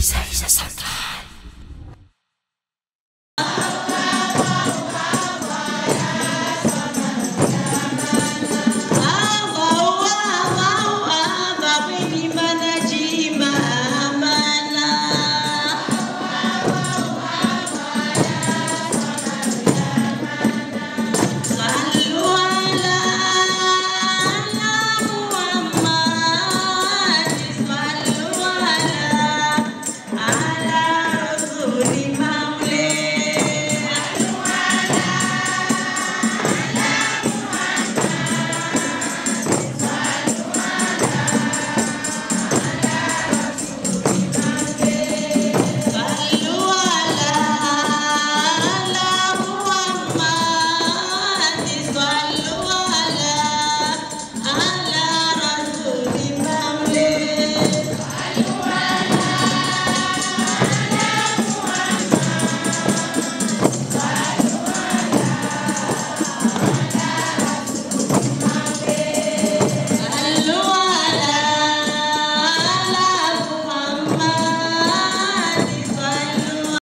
Seize Central.